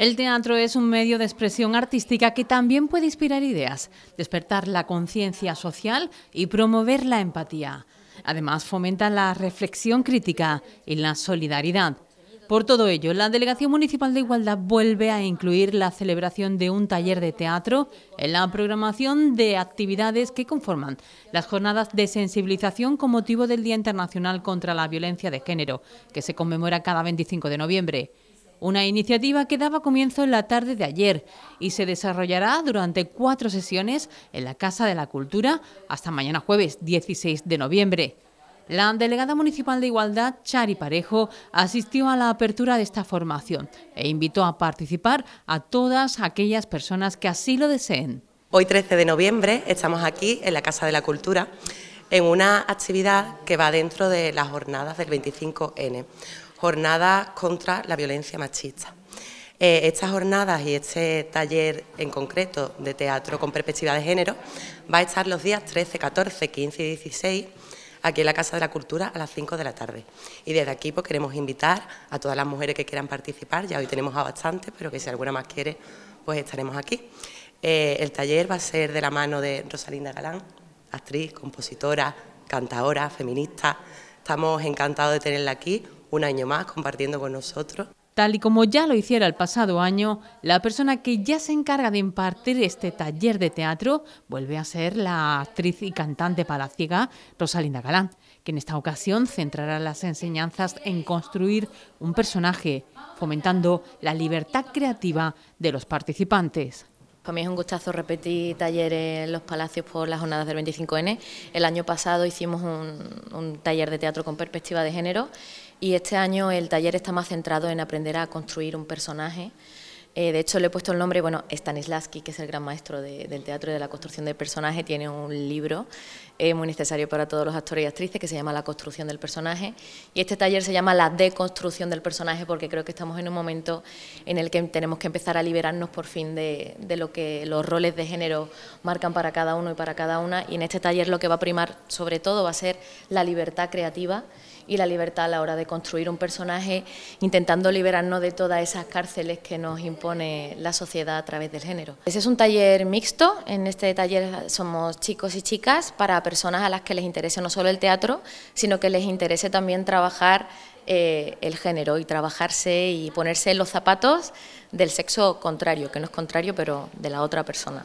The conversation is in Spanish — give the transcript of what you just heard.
El teatro es un medio de expresión artística que también puede inspirar ideas, despertar la conciencia social y promover la empatía. Además, fomenta la reflexión crítica y la solidaridad. Por todo ello, la Delegación Municipal de Igualdad vuelve a incluir la celebración de un taller de teatro en la programación de actividades que conforman las jornadas de sensibilización con motivo del Día Internacional contra la Violencia de Género, que se conmemora cada 25 de noviembre. Una iniciativa que daba comienzo en la tarde de ayer y se desarrollará durante cuatro sesiones en la Casa de la Cultura hasta mañana jueves 16 de noviembre. La delegada municipal de Igualdad, Chari Parejo, asistió a la apertura de esta formación e invitó a participar a todas aquellas personas que así lo deseen. Hoy 13 de noviembre estamos aquí en la Casa de la Cultura en una actividad que va dentro de las jornadas del 25N, jornadas contra la violencia machista. Eh, estas jornadas y este taller en concreto de teatro con perspectiva de género va a estar los días 13, 14, 15 y 16 aquí en la Casa de la Cultura a las 5 de la tarde. Y desde aquí pues, queremos invitar a todas las mujeres que quieran participar, ya hoy tenemos a bastantes, pero que si alguna más quiere, pues estaremos aquí. Eh, el taller va a ser de la mano de Rosalinda Galán, actriz, compositora, cantadora, feminista. Estamos encantados de tenerla aquí un año más compartiendo con nosotros. Tal y como ya lo hiciera el pasado año, la persona que ya se encarga de impartir este taller de teatro vuelve a ser la actriz y cantante palaciega Rosalinda Galán, que en esta ocasión centrará las enseñanzas en construir un personaje, fomentando la libertad creativa de los participantes. Para mí es un gustazo repetir talleres en los palacios por las jornadas del 25N. El año pasado hicimos un, taller de teatro con perspectiva de género y este año el taller está más centrado en aprender a construir un personaje eh, de hecho, le he puesto el nombre, bueno, Stanislavski, que es el gran maestro del teatro y de la construcción del personaje, tiene un libro eh, muy necesario para todos los actores y actrices que se llama La construcción del personaje. Y este taller se llama La deconstrucción del personaje porque creo que estamos en un momento en el que tenemos que empezar a liberarnos por fin de, de lo que los roles de género marcan para cada uno y para cada una. Y en este taller lo que va a primar sobre todo va a ser la libertad creativa y la libertad a la hora de construir un personaje, intentando liberarnos de todas esas cárceles que nos impone la sociedad a través del género. Ese es un taller mixto, en este taller somos chicos y chicas para personas a las que les interese no solo el teatro, sino que les interese también trabajar eh, el género y trabajarse y ponerse los zapatos del sexo contrario, que no es contrario, pero de la otra persona.